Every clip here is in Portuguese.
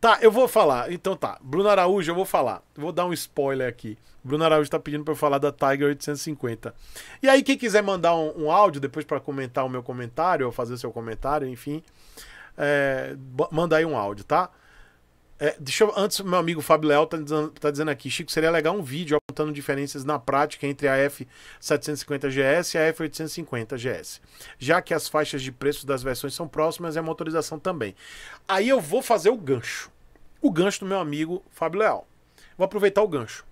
Tá, eu vou falar. Então tá. Bruno Araújo, eu vou falar. Vou dar um spoiler aqui. Bruno Araújo tá pedindo pra eu falar da Tiger 850. E aí, quem quiser mandar um, um áudio depois para comentar o meu comentário, ou fazer seu comentário, enfim, é, manda aí um áudio, tá? É, deixa eu, antes, meu amigo Fábio Leal tá dizendo, tá dizendo aqui, Chico, seria legal um vídeo apontando diferenças na prática entre a F750GS e a F850GS, já que as faixas de preço das versões são próximas e a motorização também. Aí eu vou fazer o gancho. O gancho do meu amigo Fábio Leal. Vou aproveitar o gancho.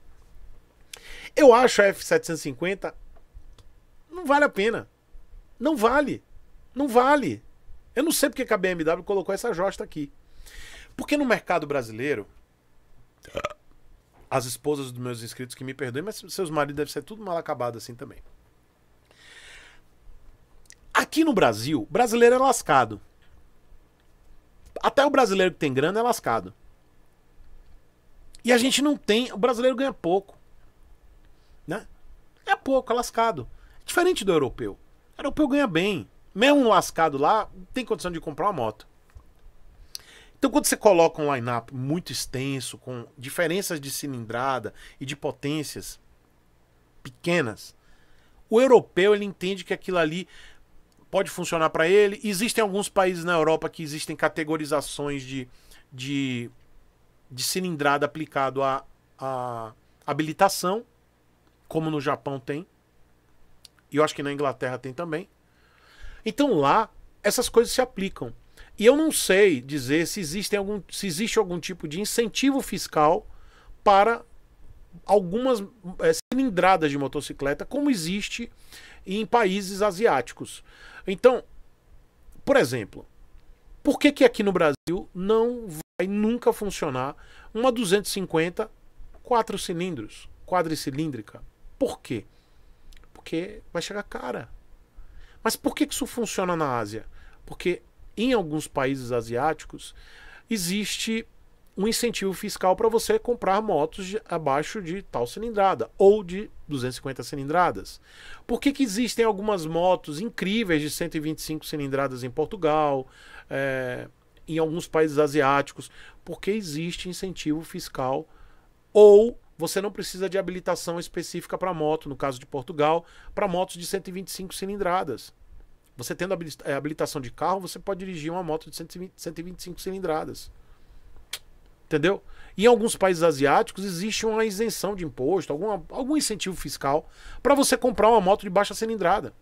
Eu acho a F750 não vale a pena. Não vale. Não vale. Eu não sei porque que a BMW colocou essa josta aqui. Porque no mercado brasileiro, as esposas dos meus inscritos que me perdoem, mas seus maridos devem ser tudo mal acabado assim também. Aqui no Brasil, brasileiro é lascado. Até o brasileiro que tem grana é lascado. E a gente não tem. O brasileiro ganha pouco. Né? É pouco, é lascado. Diferente do europeu. O europeu ganha bem. Mesmo um lascado lá, tem condição de comprar uma moto. Então, quando você coloca um line-up muito extenso, com diferenças de cilindrada e de potências pequenas, o europeu ele entende que aquilo ali pode funcionar para ele. Existem alguns países na Europa que existem categorizações de, de, de cilindrada aplicado à, à habilitação, como no Japão tem. E eu acho que na Inglaterra tem também. Então lá, essas coisas se aplicam. E eu não sei dizer se existe algum, se existe algum tipo de incentivo fiscal para algumas é, cilindradas de motocicleta, como existe em países asiáticos. Então, por exemplo, por que, que aqui no Brasil não vai nunca funcionar uma 250 quatro cilindros, quadricilíndrica? Por quê? Porque vai chegar cara. Mas por que, que isso funciona na Ásia? Porque em alguns países asiáticos, existe um incentivo fiscal para você comprar motos de, abaixo de tal cilindrada ou de 250 cilindradas. Por que, que existem algumas motos incríveis de 125 cilindradas em Portugal, é, em alguns países asiáticos? Porque existe incentivo fiscal ou você não precisa de habilitação específica para moto, no caso de Portugal, para motos de 125 cilindradas. Você tendo é, habilitação de carro, você pode dirigir uma moto de 120, 125 cilindradas. Entendeu? Em alguns países asiáticos existe uma isenção de imposto, alguma, algum incentivo fiscal para você comprar uma moto de baixa cilindrada.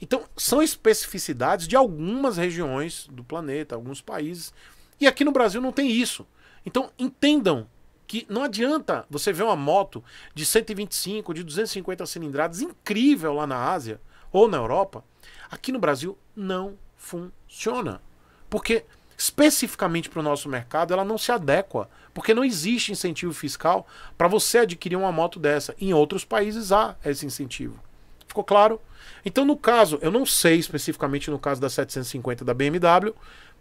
Então, são especificidades de algumas regiões do planeta, alguns países. E aqui no Brasil não tem isso. Então, entendam que não adianta você ver uma moto de 125, de 250 cilindradas incrível lá na Ásia ou na Europa Aqui no Brasil não funciona. Porque especificamente para o nosso mercado ela não se adequa, porque não existe incentivo fiscal para você adquirir uma moto dessa. Em outros países há esse incentivo. Ficou claro? Então, no caso, eu não sei especificamente no caso da 750 da BMW,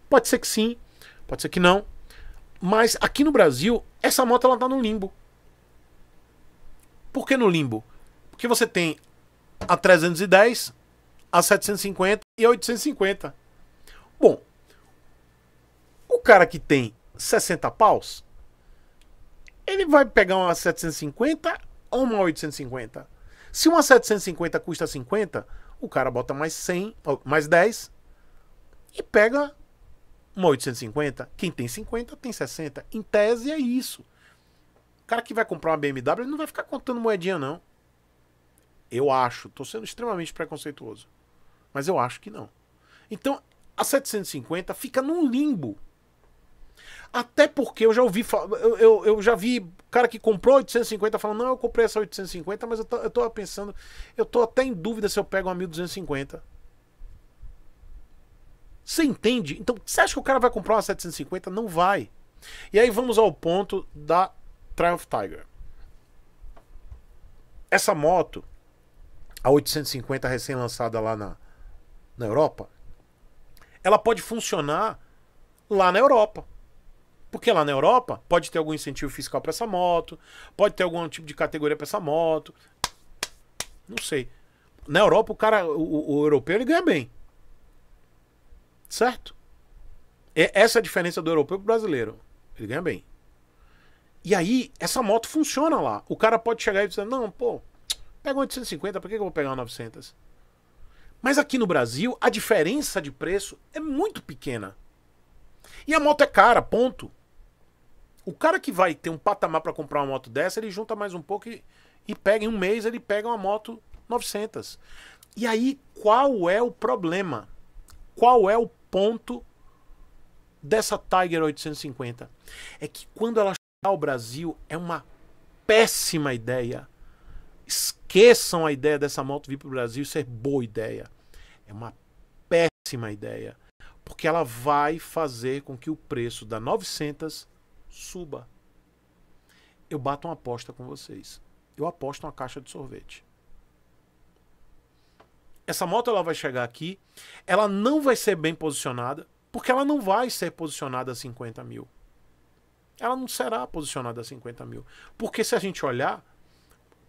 pode ser que sim, pode ser que não, mas aqui no Brasil, essa moto ela tá no limbo. Por que no limbo? Porque você tem a 310, a 750 e a 850. Bom, o cara que tem 60 paus, ele vai pegar uma 750 ou uma 850? Se uma 750 custa 50, o cara bota mais 100, mais 10 e pega uma 850. Quem tem 50 tem 60. Em tese é isso. O cara que vai comprar uma BMW, não vai ficar contando moedinha não. Eu acho, tô sendo extremamente preconceituoso. Mas eu acho que não. Então, a 750 fica num limbo. Até porque eu já ouvi, eu, eu, eu, já vi cara que comprou 850 falando, não, eu comprei essa 850, mas eu tô, eu tô pensando, eu tô até em dúvida se eu pego uma 1250. Você entende? Então, você acha que o cara vai comprar uma 750? Não vai. E aí vamos ao ponto da Triumph Tiger. Essa moto, a 850 recém-lançada lá na, na Europa, ela pode funcionar lá na Europa. Porque lá na Europa pode ter algum incentivo fiscal para essa moto, pode ter algum tipo de categoria para essa moto. Não sei. Na Europa, o cara, o, o europeu, ele ganha bem. Certo? essa é a diferença do europeu pro brasileiro. Ele ganha bem. E aí, essa moto funciona lá. O cara pode chegar e dizer: Não, pô, pega um 850, por que eu vou pegar uma 900? Mas aqui no Brasil, a diferença de preço é muito pequena. E a moto é cara, ponto. O cara que vai ter um patamar para comprar uma moto dessa, ele junta mais um pouco e, e pega em um mês, ele pega uma moto 900. E aí, qual é o problema? Qual é o ponto dessa Tiger 850? É que quando ela chegar ao Brasil, é uma péssima ideia. Esqueçam a ideia dessa moto vir para o Brasil ser boa ideia. É uma péssima ideia. Porque ela vai fazer com que o preço da 900 suba. Eu bato uma aposta com vocês. Eu aposto uma caixa de sorvete. Essa moto ela vai chegar aqui, ela não vai ser bem posicionada, porque ela não vai ser posicionada a 50 mil. Ela não será posicionada a 50 mil. Porque se a gente olhar,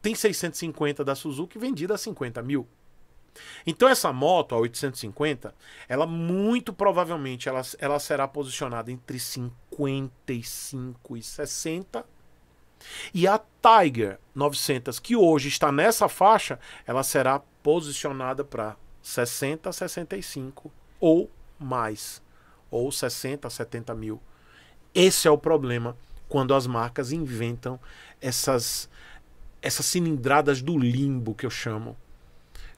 tem 650 da Suzuki vendida a 50 mil. Então essa moto, a 850, ela muito provavelmente ela, ela será posicionada entre 55 e 60. E a Tiger 900, que hoje está nessa faixa, ela será posicionada para 60, 65 ou mais, ou 60, 70 mil. Esse é o problema quando as marcas inventam essas essas cilindradas do limbo que eu chamo.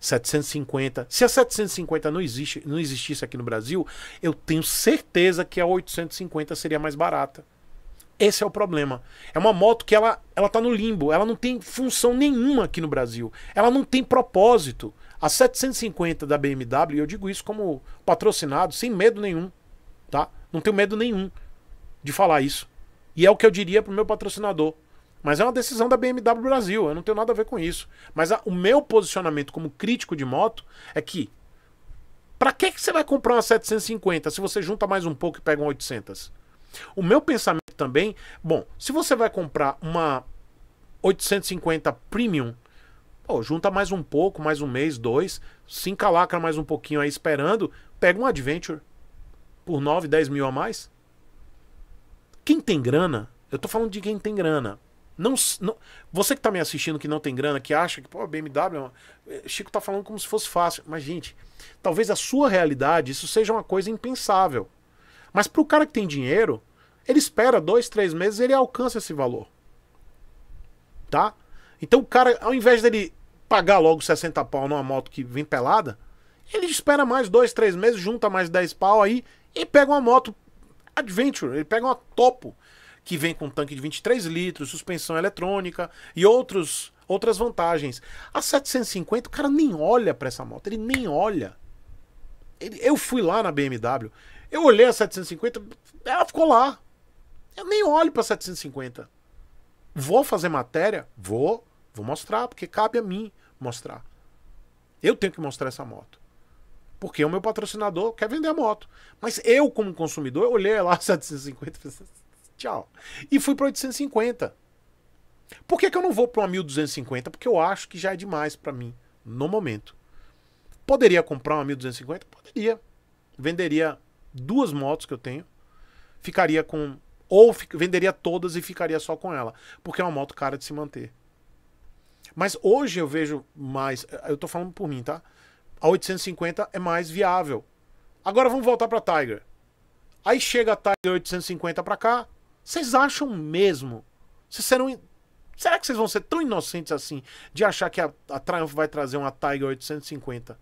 750. Se a 750 não, existe, não existisse aqui no Brasil, eu tenho certeza que a 850 seria mais barata. Esse é o problema. É uma moto que ela, ela tá no limbo, ela não tem função nenhuma aqui no Brasil. Ela não tem propósito. A 750 da BMW, eu digo isso como patrocinado, sem medo nenhum, tá? Não tenho medo nenhum de falar isso. E é o que eu diria pro meu patrocinador. Mas é uma decisão da BMW Brasil, eu não tenho nada a ver com isso. Mas a, o meu posicionamento como crítico de moto é que para que, que você vai comprar uma 750 se você junta mais um pouco e pega uma 800? O meu pensamento também, bom, se você vai comprar uma 850 Premium, pô, junta mais um pouco, mais um mês, dois, se encalacra mais um pouquinho aí esperando, pega um Adventure por 9, 10 mil a mais. Quem tem grana, eu tô falando de quem tem grana. Não, não, você que está me assistindo que não tem grana, que acha que pô, BMW, é eh, Chico está falando como se fosse fácil. Mas, gente, talvez a sua realidade isso seja uma coisa impensável. Mas para o cara que tem dinheiro, ele espera dois, três meses ele alcança esse valor. Tá? Então o cara, ao invés dele pagar logo 60 pau numa moto que vem pelada, ele espera mais dois, três meses, junta mais 10 pau aí e pega uma moto Adventure, ele pega uma topo que vem com tanque de 23 litros, suspensão eletrônica e outros, outras vantagens. A 750, o cara nem olha para essa moto, ele nem olha. Ele, eu fui lá na BMW, eu olhei a 750, ela ficou lá. Eu nem olho para 750. Vou fazer matéria? Vou, vou mostrar, porque cabe a mim mostrar. Eu tenho que mostrar essa moto. Porque o meu patrocinador quer vender a moto. Mas eu, como consumidor, eu olhei lá a 750 e Tchau. E fui para 850. Por que, que eu não vou para uma 1250? Porque eu acho que já é demais para mim, no momento. Poderia comprar uma 1250? Poderia. Venderia duas motos que eu tenho. Ficaria com. Ou venderia todas e ficaria só com ela. Porque é uma moto cara de se manter. Mas hoje eu vejo mais. Eu tô falando por mim, tá? A 850 é mais viável. Agora vamos voltar para Tiger. Aí chega a Tiger 850 para cá, vocês acham mesmo? Vocês serão. Será que vocês vão ser tão inocentes assim de achar que a, a Triumph vai trazer uma Tiger 850?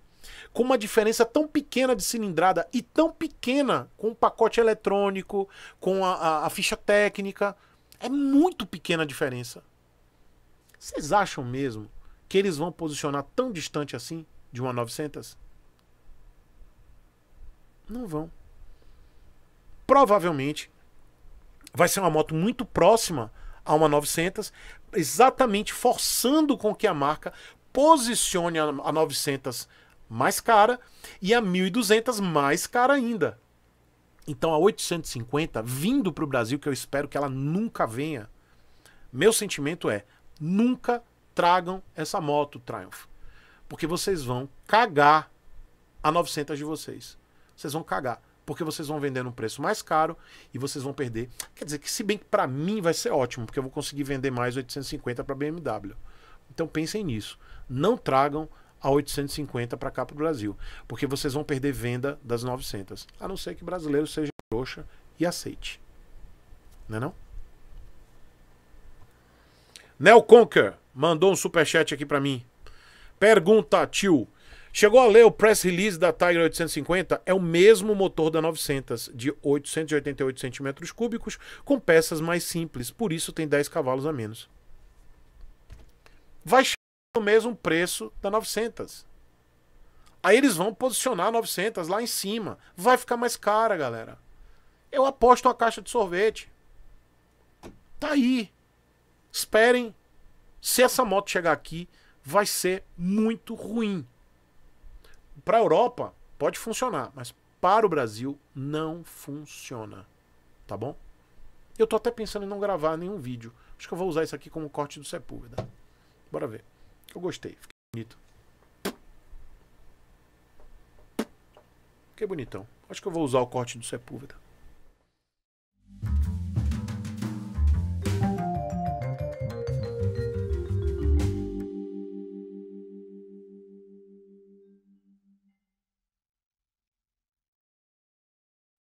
Com uma diferença tão pequena de cilindrada e tão pequena com o pacote eletrônico, com a, a, a ficha técnica. É muito pequena a diferença. Vocês acham mesmo que eles vão posicionar tão distante assim de uma 900? Não vão. Provavelmente vai ser uma moto muito próxima a uma 900, exatamente forçando com que a marca posicione a 900 mais cara e a 1200 mais cara ainda. Então a 850 vindo para o Brasil, que eu espero que ela nunca venha, meu sentimento é: nunca tragam essa moto Triumph, porque vocês vão cagar a 900 de vocês. Vocês vão cagar porque vocês vão vender num preço mais caro e vocês vão perder. Quer dizer que se bem que para mim vai ser ótimo, porque eu vou conseguir vender mais 850 para BMW. Então pensem nisso. Não tragam a 850 para cá para o Brasil, porque vocês vão perder venda das 900, a não ser que brasileiro seja trouxa e aceite. Não é não? Nel Conquer mandou um superchat aqui para mim. Pergunta, tio. Chegou a ler o press release da Tiger 850? É o mesmo motor da 900, de 888 centímetros cúbicos, com peças mais simples, por isso tem 10 cavalos a menos. Vai chegar no mesmo preço da 900. Aí eles vão posicionar a 900 lá em cima. Vai ficar mais cara, galera. Eu aposto a caixa de sorvete. Tá aí. Esperem. Se essa moto chegar aqui, vai ser muito ruim. Para a Europa, pode funcionar, mas para o Brasil, não funciona. Tá bom? Eu tô até pensando em não gravar nenhum vídeo. Acho que eu vou usar isso aqui como corte do Sepúlveda. Bora ver. Eu gostei. Fiquei bonito. Fiquei bonitão. Acho que eu vou usar o corte do Sepúlveda.